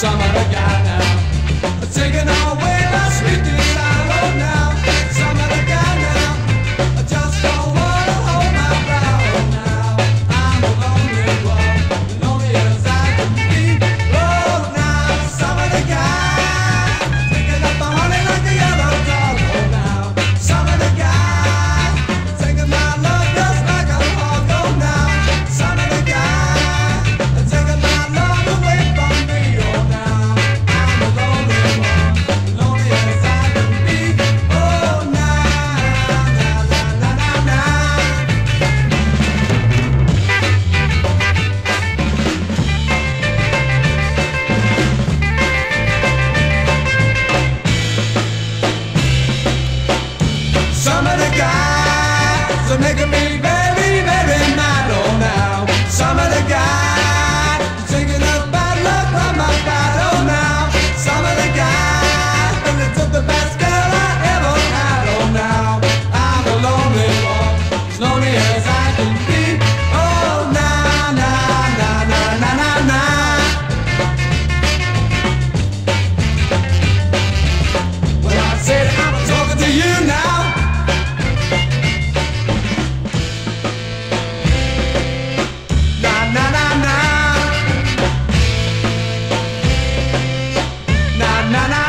summer again now. Taking to make a big na na